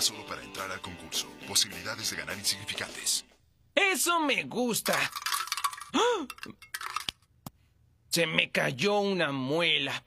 Solo para entrar al concurso. Posibilidades de ganar insignificantes. Eso me gusta. ¡Ah! Se me cayó una muela.